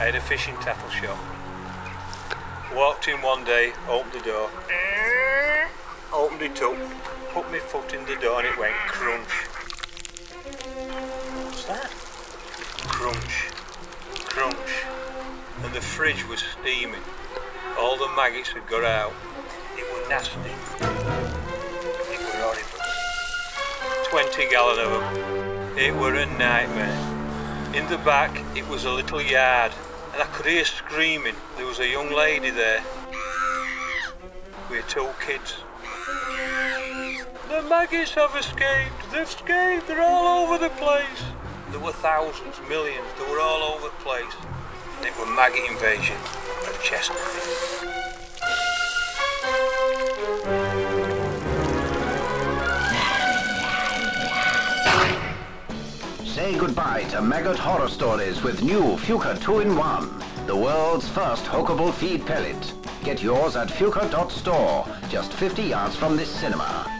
had a fishing tackle shop. Walked in one day, opened the door, opened it up, put my foot in the door and it went crunch. What's that? Crunch, crunch. And the fridge was steaming. All the maggots had got out. It was nasty. It was horrible. 20 gallon of them. It were a nightmare. In the back, it was a little yard, and I could hear screaming. There was a young lady there with two kids. The maggots have escaped. They've escaped. They're all over the place. There were thousands, millions. They were all over the place. And it was maggot invasion of Chesterfield. Say goodbye to maggot horror stories with new Fjuka 2-in-1, the world's first hookable feed pellet. Get yours at fjuka.store, just 50 yards from this cinema.